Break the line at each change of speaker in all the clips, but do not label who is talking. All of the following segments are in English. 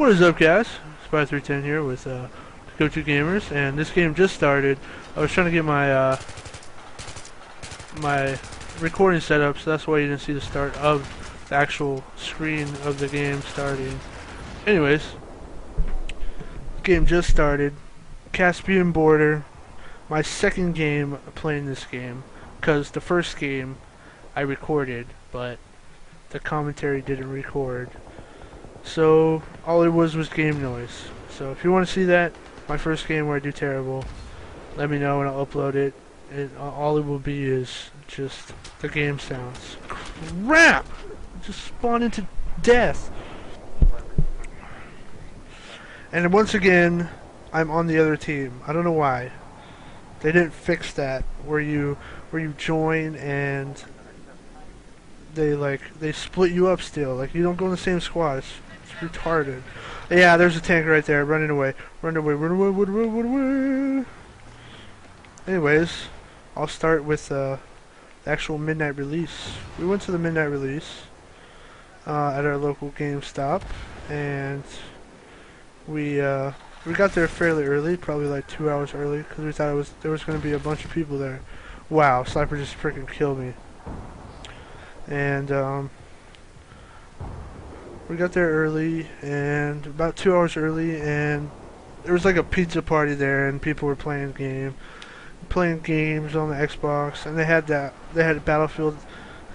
What is up guys? Spy310 here with uh, Go2 Gamers and this game just started. I was trying to get my uh, my recording set up so that's why you didn't see the start of the actual screen of the game starting. Anyways, game just started. Caspian Border, my second game playing this game because the first game I recorded but the commentary didn't record. So all it was was game noise. So if you want to see that, my first game where I do terrible, let me know and I'll upload it. All it will be is just the game sounds. Crap! Just spawn into death. And once again, I'm on the other team. I don't know why. They didn't fix that where you where you join and they like they split you up still. Like you don't go in the same squad. It's retarded. Yeah, there's a tank right there, running away, run away, run away, run away, run away. Anyways, I'll start with uh, the actual midnight release. We went to the midnight release uh, at our local GameStop, and we uh, we got there fairly early, probably like two hours early, because we thought it was there was going to be a bunch of people there. Wow, Sniper just freaking killed me and um, we got there early and about two hours early and there was like a pizza party there and people were playing game playing games on the Xbox and they had that they had a Battlefield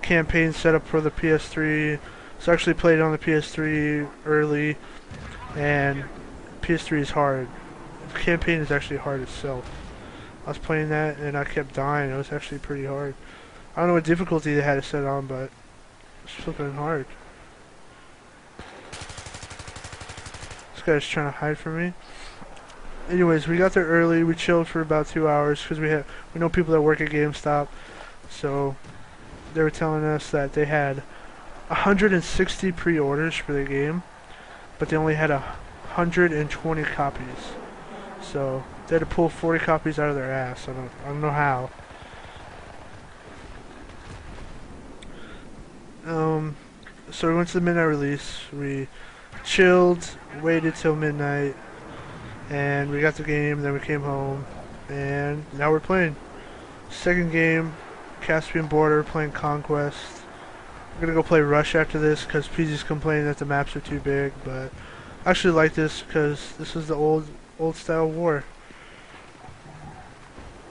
campaign set up for the PS3 so I actually played on the PS3 early and PS3 is hard. The campaign is actually hard itself. I was playing that and I kept dying. It was actually pretty hard. I don't know what difficulty they had it set on, but it's flipping hard. Guy's trying to hide from me. Anyways, we got there early. We chilled for about two hours because we had we know people that work at GameStop, so they were telling us that they had 160 pre-orders for the game, but they only had a 120 copies. So they had to pull 40 copies out of their ass. I don't I don't know how. Um, so we went to the midnight release. We chilled, waited till midnight, and we got the game. Then we came home, and now we're playing. Second game, Caspian Border, playing Conquest. We're gonna go play Rush after this because PZ's complaining that the maps are too big, but I actually like this because this is the old old style war.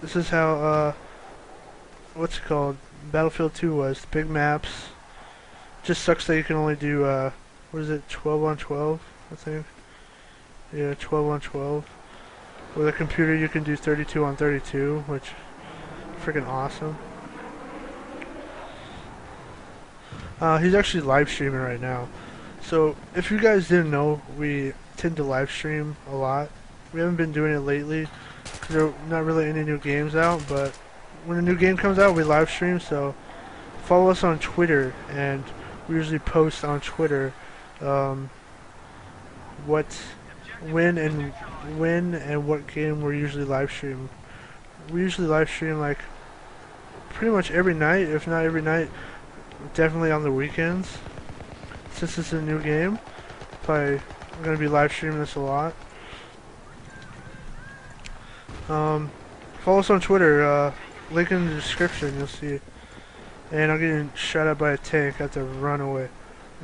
This is how uh, what's it called? Battlefield 2 was. The Big maps, just sucks that you can only do, uh, what is it, 12 on 12, I think? Yeah, 12 on 12. With a computer you can do 32 on 32, which freaking awesome. Uh, he's actually live streaming right now. So, if you guys didn't know, we tend to live stream a lot. We haven't been doing it lately, there are not really any new games out, but when a new game comes out, we live stream, so follow us on Twitter, and we usually post on Twitter um, what, when and when and what game we're usually live stream. We usually live stream like pretty much every night, if not every night, definitely on the weekends. Since it's a new game, probably I'm gonna be live streaming this a lot. Um, follow us on Twitter. Uh, link in the description. You'll see. And I'm getting shot at by a tank. I have to run away.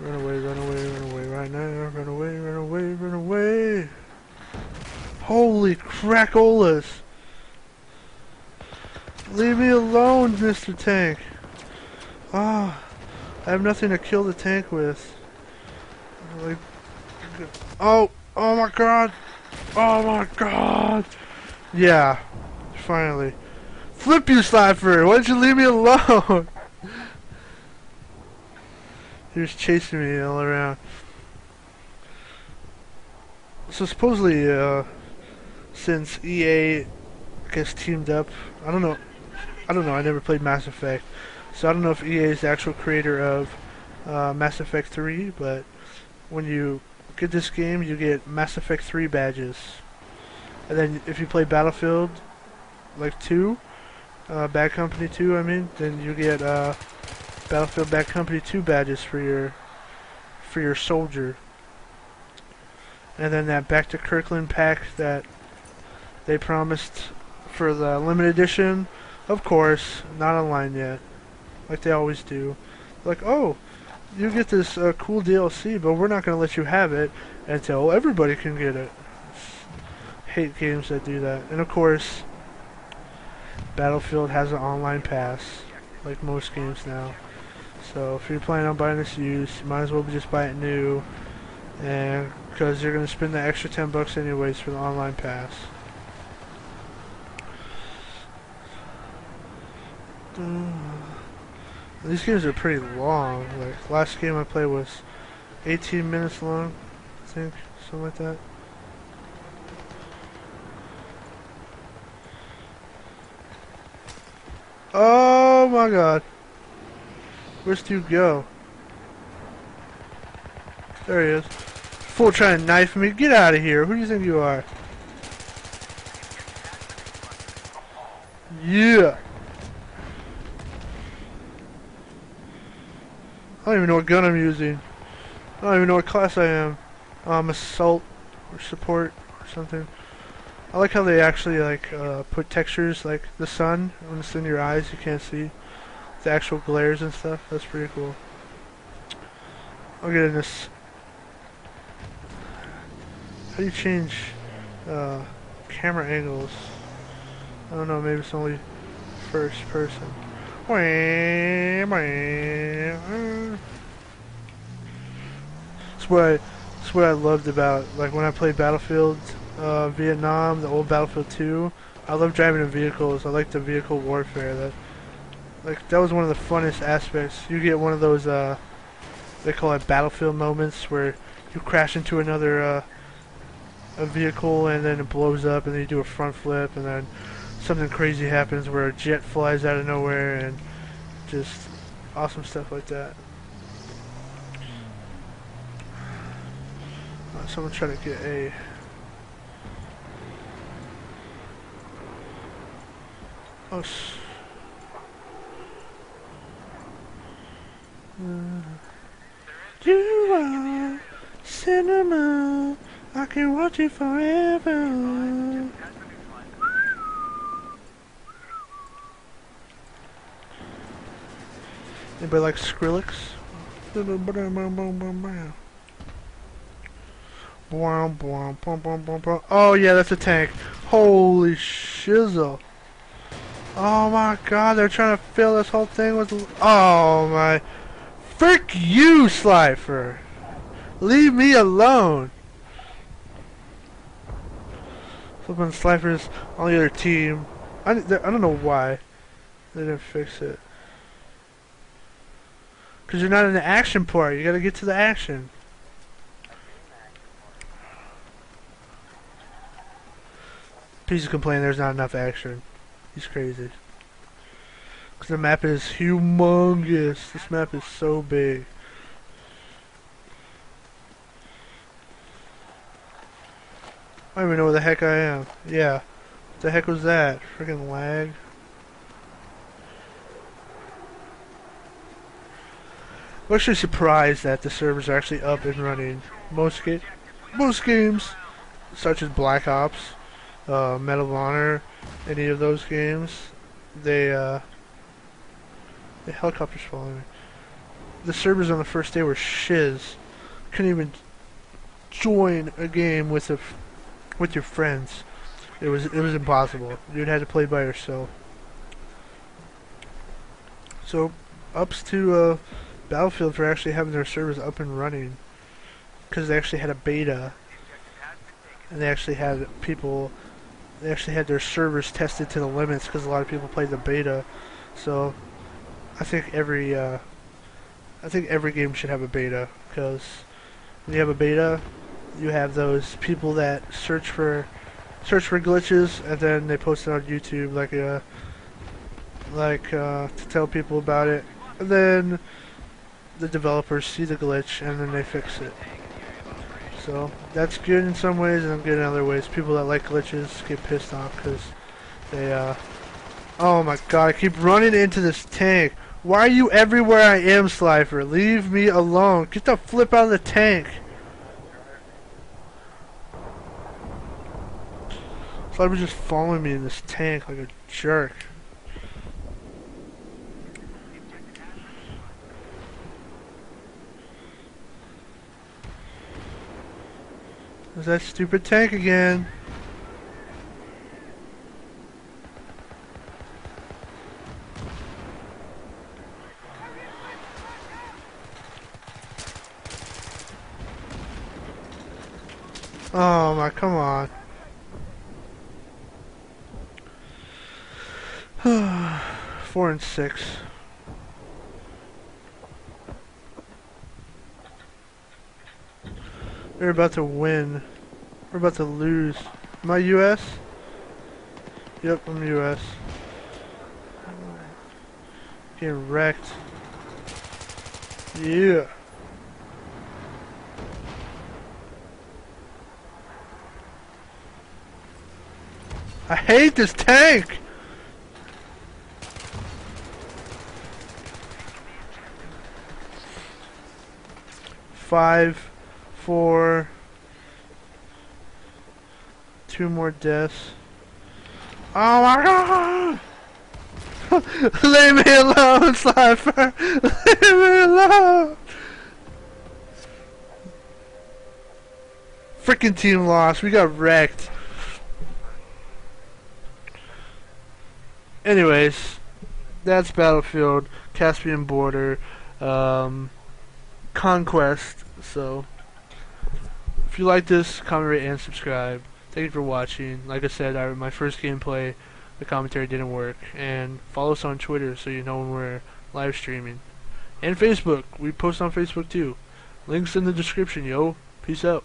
Run away, run away, run away right now. Run away, run away, run away. Holy crackolas. Leave me alone, Mr. Tank. Ah, oh, I have nothing to kill the tank with. Like, oh, oh my god. Oh my god. Yeah, finally. Flip you, Slifer! Why don't you leave me alone? He was chasing me all around. So supposedly, uh, since EA gets teamed up, I don't know, I don't know, I never played Mass Effect, so I don't know if EA is the actual creator of uh, Mass Effect 3, but when you get this game, you get Mass Effect 3 badges. And then if you play Battlefield, like 2, uh, Bad Company 2, I mean, then you get, uh, Battlefield Bad Company 2 badges for your for your soldier. and then that Back to Karkand pack that they promised for the limited edition. Of course, not online yet, like they always do. Like, oh, you get this uh, cool DLC, but we're not going to let you have it until everybody can get it. Hate games that do that. And of course, Battlefield has an online pass, like most games now. So if you're planning on buying this used, you might as well just buy it new, and because you're going to spend the extra 10 bucks anyways for the online pass. These games are pretty long. Like last game I played was 18 minutes long, I think, something like that. Oh my god. Where's you go? There he is. Fool trying to knife me. Get out of here. Who do you think you are? Yeah. I don't even know what gun I'm using. I don't even know what class I am. Um, assault or support or something. I like how they actually like uh, put textures like the sun when it's in your eyes you can't see the actual glares and stuff. That's pretty cool. I'll get in this. How do you change uh, camera angles? I don't know. Maybe it's only first person. That's what I, that's what I loved about like when I played Battlefield uh, Vietnam, the old Battlefield 2. I love driving in vehicles. I like the vehicle warfare. That like that was one of the funnest aspects. You get one of those uh, they call it battlefield moments where you crash into another uh, a vehicle and then it blows up and then you do a front flip and then something crazy happens where a jet flies out of nowhere and just awesome stuff like that. Uh, someone trying to get a oh you are cinema I can watch it forever Anybody like Skrillex? Oh yeah, that's a tank. Holy shizzle. Oh my god, they're trying to fill this whole thing with... Oh my... Frick you, Slifer! Leave me alone! Flipping Slifer's on the other team. I, I don't know why they didn't fix it. Because you're not in the action part. You gotta get to the action. Please complain there's not enough action. He's crazy. Because the map is humongous. This map is so big. I don't even know where the heck I am. Yeah. What the heck was that? Freaking lag. I'm actually surprised that the servers are actually up and running. Most ga most games, such as Black Ops, uh, Medal of Honor, any of those games, they uh, the helicopters following me. The servers on the first day were shiz. Couldn't even join a game with a with your friends. It was it was impossible. You'd have to play by yourself. So, ups to uh, Battlefield for actually having their servers up and running because they actually had a beta and they actually had people they actually had their servers tested to the limits because a lot of people played the beta so I think every uh, I think every game should have a beta because when you have a beta you have those people that search for search for glitches and then they post it on YouTube like uh, like uh, to tell people about it and then the developers see the glitch and then they fix it. So that's good in some ways and good in other ways. People that like glitches get pissed off because they, uh, oh my god, I keep running into this tank. Why are you everywhere I am, Slifer? Leave me alone. Get the flip out of the tank. Slifer's just following me in this tank like a jerk. Is that stupid tank again. Oh my, come on. Four and six. We're about to win. We're about to lose. Am I US? Yep, I'm US. Getting wrecked. Yeah. I hate this tank! Five, four, two more deaths. Oh my god! Leave me alone, Slifer! Leave me alone! Freaking team lost. We got wrecked. Anyways, that's Battlefield, Caspian Border, um, Conquest. So, if you like this, comment, rate, and subscribe. Thank you for watching. Like I said, my first gameplay, the commentary didn't work. And follow us on Twitter so you know when we're live streaming. And Facebook. We post on Facebook too. Links in the description, yo. Peace out.